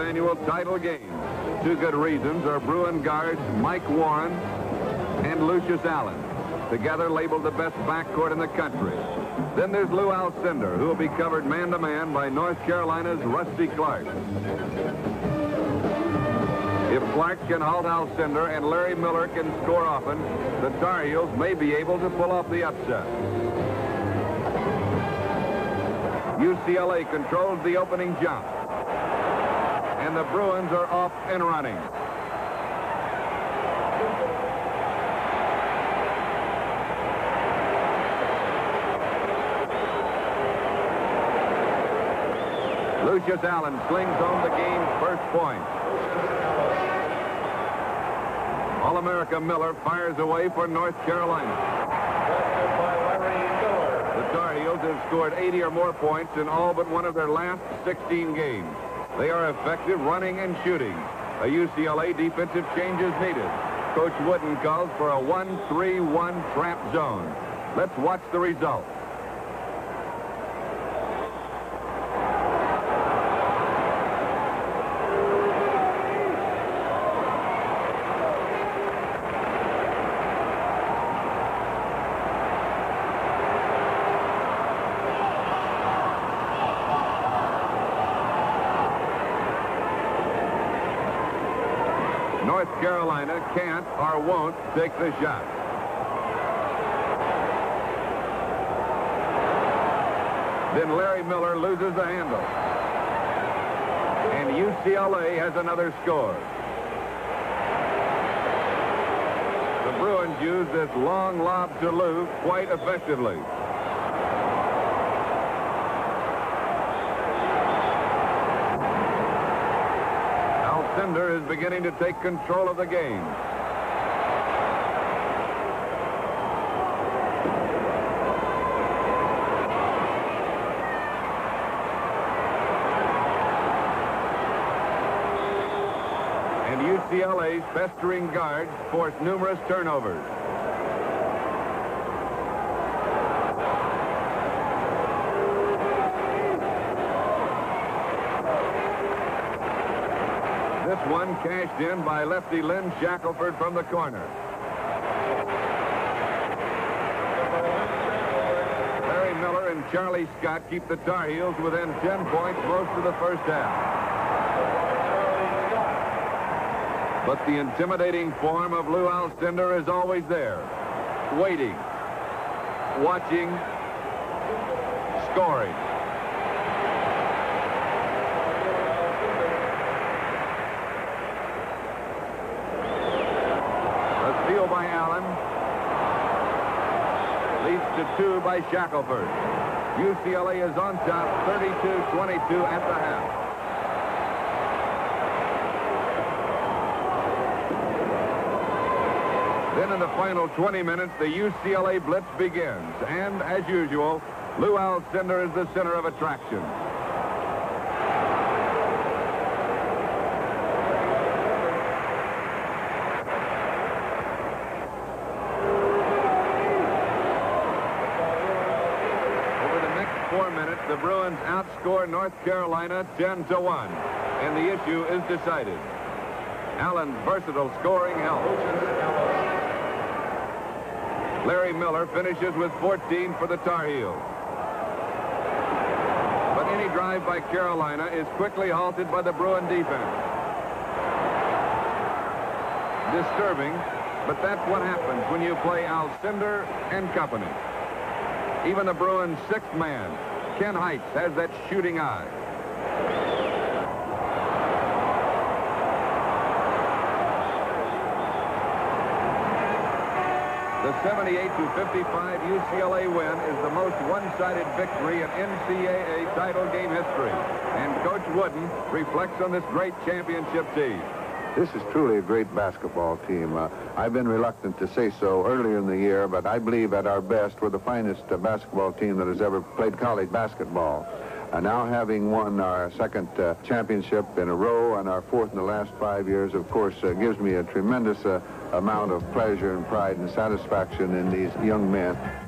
annual title game. Two good reasons are Bruin guards Mike Warren and Lucius Allen, together labeled the best backcourt in the country. Then there's Lou Alcindor, who will be covered man-to-man -man by North Carolina's Rusty Clark. If Clark can halt Alcindor and Larry Miller can score often, the Tar Heels may be able to pull off the upset. UCLA controls the opening jump. And the Bruins are off and running. Lucius Allen slings home the game's first point. All-America Miller fires away for North Carolina. The Tar Heels have scored 80 or more points in all but one of their last 16 games. They are effective running and shooting. A UCLA defensive change is needed. Coach Wooden calls for a 1-3-1 trap zone. Let's watch the result. North Carolina can't or won't take the shot. Then Larry Miller loses the handle. And UCLA has another score. The Bruins use this long lob to Lou quite effectively. Is beginning to take control of the game. And UCLA's festering guards force numerous turnovers. One cashed in by lefty Lynn Shackelford from the corner. Larry Miller and Charlie Scott keep the Tar Heels within 10 points most of the first half. But the intimidating form of Lou Alcindor is always there, waiting, watching, scoring. A steal by Allen. Leads to two by Shackelford. UCLA is on top 32-22 at the half. Then in the final 20 minutes, the UCLA blitz begins. And as usual, Lou Alcindor is the center of attraction. Four minutes, the Bruins outscore North Carolina 10 to 1. And the issue is decided. Allen's versatile scoring helps. Larry Miller finishes with 14 for the Tar Heels. But any drive by Carolina is quickly halted by the Bruin defense. Disturbing, but that's what happens when you play Alcindor and company. Even the Bruins' sixth man, Ken Heitz, has that shooting eye. The 78 to 55 UCLA win is the most one-sided victory in NCAA title game history. And Coach Wooden reflects on this great championship team. This is truly a great basketball team. Uh, I've been reluctant to say so earlier in the year, but I believe at our best we're the finest uh, basketball team that has ever played college basketball. Uh, now having won our second uh, championship in a row and our fourth in the last five years, of course, uh, gives me a tremendous uh, amount of pleasure and pride and satisfaction in these young men.